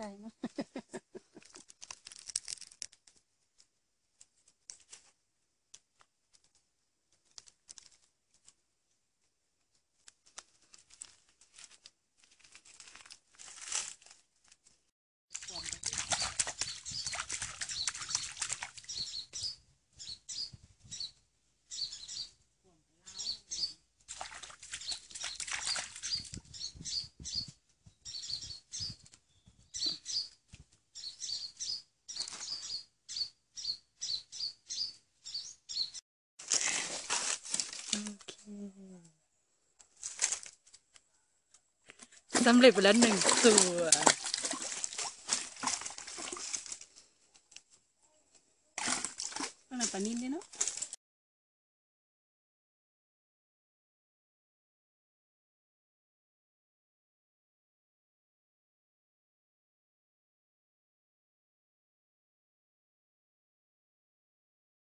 ใจเสำเร็จไปแล้วหนึ่งตัวอะไรปลานิ่มด้วยเนาะ